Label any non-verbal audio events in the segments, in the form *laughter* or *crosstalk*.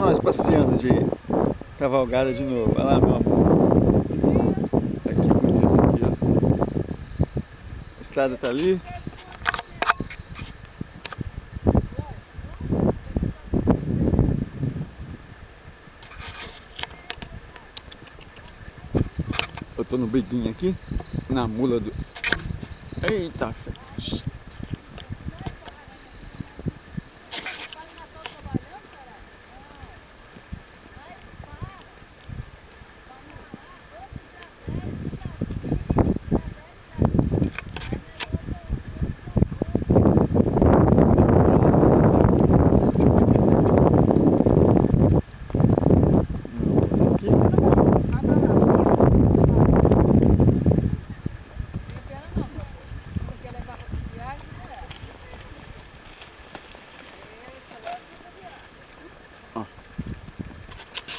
Nós passeando de cavalgada de novo. Olha lá, meu amor. Aqui bonito aqui, ó. A estrada tá ali. Eu tô no briguinho aqui, na mula do... Eita,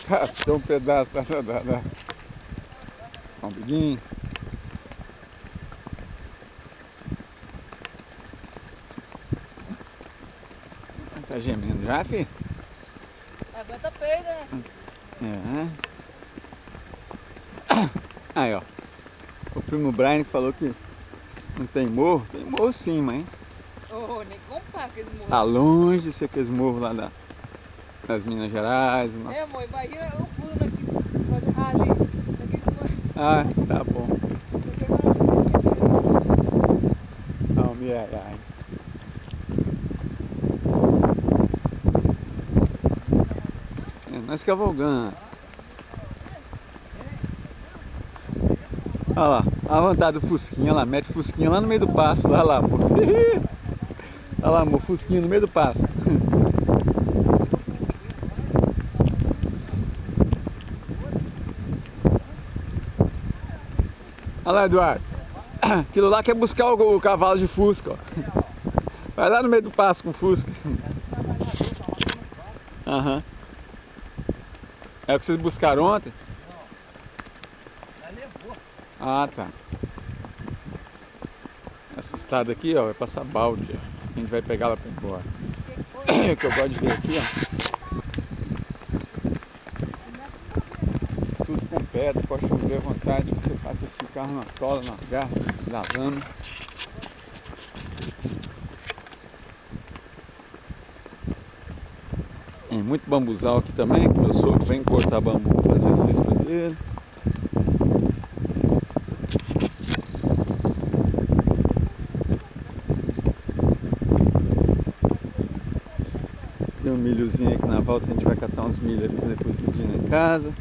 *laughs* Tem um pedaço da, da, da... Um biguinho. Tá gemendo já, filho? Aguenta peito, né? É. *coughs* Aí, ó. O primo Brian falou que não tem morro. Tem morro sim, mãe. Oh, nem comprar aqueles morros. Tá longe de ser aqueles morros lá da, das Minas Gerais. Nossa. É, amor, imagina eu pulando aqui, fazer rally. Ah, tá bom. Não, me ai, ai. É, nós cavalgando. Olha lá, a vontade do Fusquinha lá, mete o Fusquinha lá no meio do pasto, lá lá, *laughs* pô. Olha lá, amor, Fusquinha no meio do pasto. Olha lá, Eduardo. *clears throat* Aquilo lá quer buscar o, o cavalo de Fusca, ó. Vai lá no meio do passo com o Fusca. Aham. Uhum. É o que vocês buscaram ontem? Ah, tá. Essa estrada aqui, ó, vai passar balde. A gente vai pegar ela pra embora. *clears throat* O que eu gosto de ver aqui, ó. Pedras, pode chover à vontade. Você passa esse carro na tola, na garra, lavando. Tem muito bambuzal aqui também, que meu sogro vem cortar bambu, fazer a cesta dele. Tem um milhozinho aí que na volta a gente vai catar uns milho ali depois ir em casa.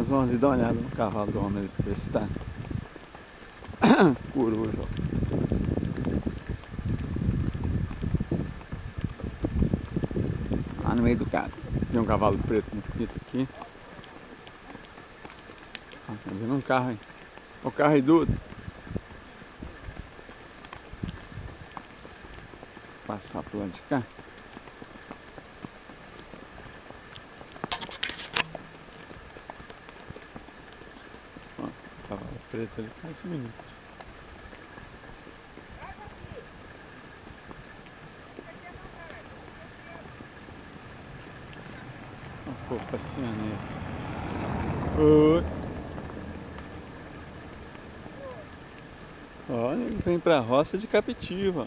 Nós vamos dar uma olhada no cavalo do homem pra ver se tá coruja. Lá no meio do gado. Tem um cavalo preto muito bonito aqui. Ah, tá vendo um carro. O carro aí do passar pro lado de cá. Ó, cavalo preto ali faz um minuto. Ó, o povo passeando aí. Oi. Ó, ele vem pra roça de Capitiba.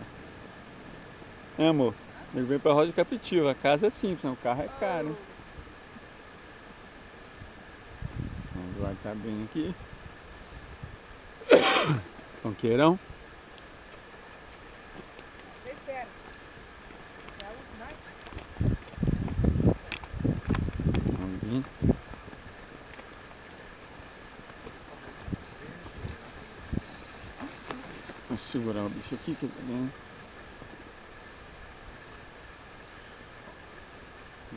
É, amor? Ele vem pra roça de Capitiba. A casa é simples, né? o carro é caro. hein? O Eduardo tá bem aqui. Conqueirão. Vamos segurar o bicho aqui que tá bem.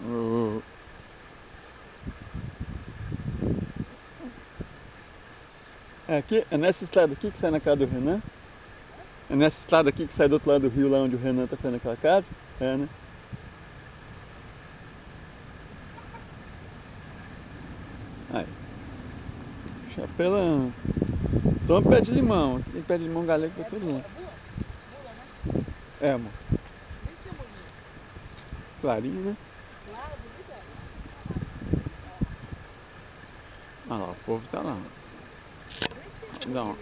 Ô. É aqui, é nessa estrada aqui que sai na casa do Renan? É nessa estrada aqui que sai do outro lado do rio, lá onde o Renan tá fazendo aquela casa? É, né? Aí. Chapelão. Toma pé de limão. Tem pé de limão galego pra todo mundo. É, amor. Clarinho, né? Olha lá, o povo tá lá. Nem 你等